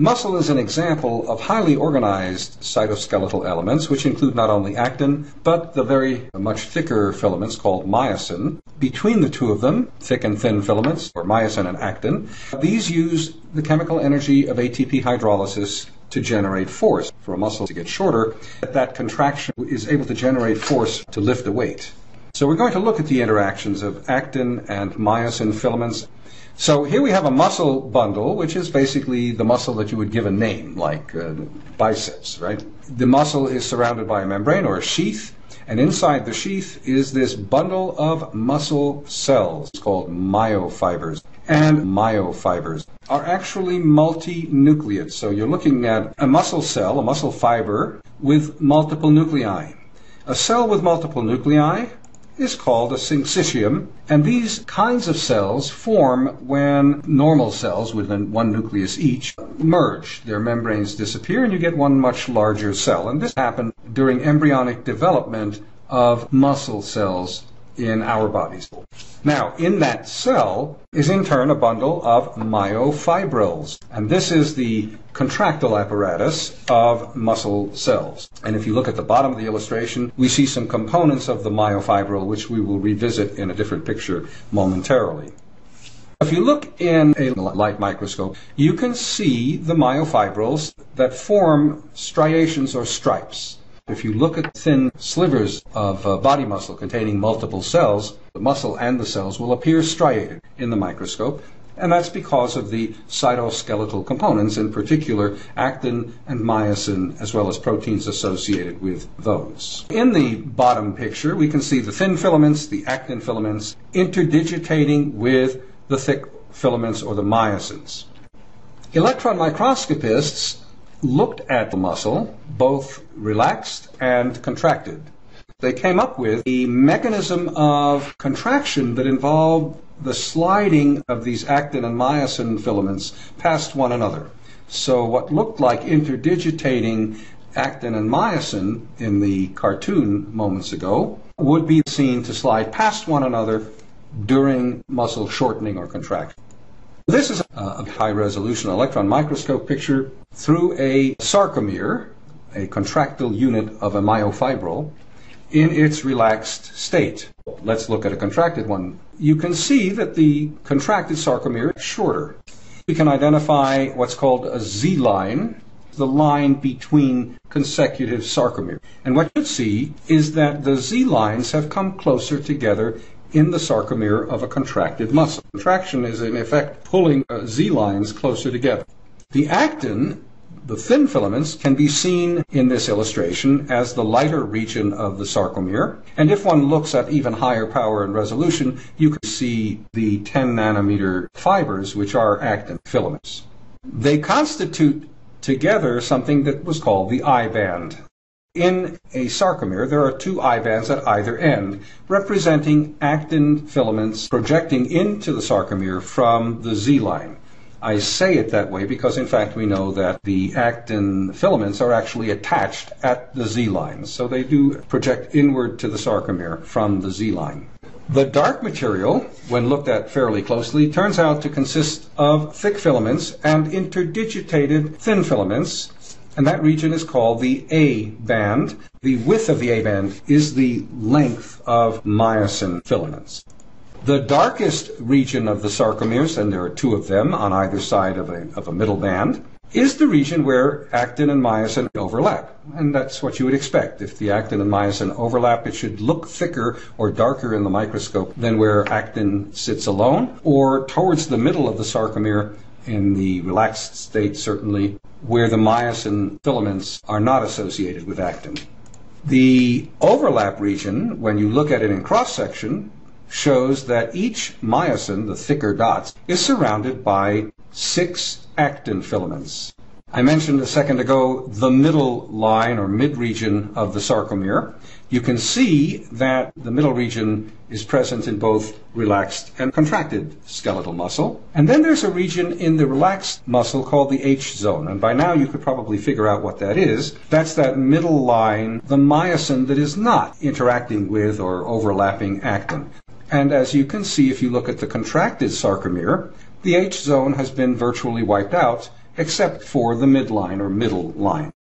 Muscle is an example of highly organized cytoskeletal elements, which include not only actin, but the very much thicker filaments called myosin. Between the two of them, thick and thin filaments, or myosin and actin, these use the chemical energy of ATP hydrolysis to generate force. For a muscle to get shorter, that contraction is able to generate force to lift the weight. So we're going to look at the interactions of actin and myosin filaments so here we have a muscle bundle, which is basically the muscle that you would give a name, like uh, biceps, right? The muscle is surrounded by a membrane or a sheath, and inside the sheath is this bundle of muscle cells called myofibers. And myofibers are actually multinucleate. So you're looking at a muscle cell, a muscle fiber, with multiple nuclei. A cell with multiple nuclei is called a syncytium, and these kinds of cells form when normal cells with one nucleus each merge. Their membranes disappear and you get one much larger cell. And this happened during embryonic development of muscle cells in our bodies. Now, in that cell is in turn a bundle of myofibrils, and this is the contractile apparatus of muscle cells. And if you look at the bottom of the illustration, we see some components of the myofibril, which we will revisit in a different picture momentarily. If you look in a light microscope, you can see the myofibrils that form striations or stripes. If you look at thin slivers of uh, body muscle containing multiple cells, the muscle and the cells will appear striated in the microscope, and that's because of the cytoskeletal components, in particular actin and myosin, as well as proteins associated with those. In the bottom picture, we can see the thin filaments, the actin filaments, interdigitating with the thick filaments or the myosins. Electron microscopists looked at the muscle, both relaxed and contracted. They came up with a mechanism of contraction that involved the sliding of these actin and myosin filaments past one another. So what looked like interdigitating actin and myosin in the cartoon moments ago would be seen to slide past one another during muscle shortening or contraction. This is a high resolution electron microscope picture through a sarcomere, a contractile unit of a myofibril, in its relaxed state. Let's look at a contracted one. You can see that the contracted sarcomere is shorter. We can identify what's called a Z line, the line between consecutive sarcomere. And what you see is that the Z lines have come closer together in the sarcomere of a contracted muscle. Contraction is in effect pulling uh, Z lines closer together. The actin, the thin filaments, can be seen in this illustration as the lighter region of the sarcomere. And if one looks at even higher power and resolution, you can see the 10 nanometer fibers, which are actin filaments. They constitute together something that was called the I band. In a sarcomere, there are two I bands at either end, representing actin filaments projecting into the sarcomere from the Z line. I say it that way because, in fact, we know that the actin filaments are actually attached at the Z line, so they do project inward to the sarcomere from the Z line. The dark material, when looked at fairly closely, turns out to consist of thick filaments and interdigitated thin filaments and that region is called the A band. The width of the A band is the length of myosin filaments. The darkest region of the sarcomeres, and there are two of them on either side of a, of a middle band, is the region where actin and myosin overlap. And that's what you would expect. If the actin and myosin overlap, it should look thicker or darker in the microscope than where actin sits alone, or towards the middle of the sarcomere in the relaxed state, certainly, where the myosin filaments are not associated with actin. The overlap region, when you look at it in cross section, shows that each myosin, the thicker dots, is surrounded by six actin filaments. I mentioned a second ago the middle line or mid region of the sarcomere. You can see that the middle region is present in both relaxed and contracted skeletal muscle. And then there's a region in the relaxed muscle called the H zone. And by now you could probably figure out what that is. That's that middle line, the myosin that is not interacting with or overlapping actin. And as you can see, if you look at the contracted sarcomere, the H zone has been virtually wiped out except for the midline or middle line.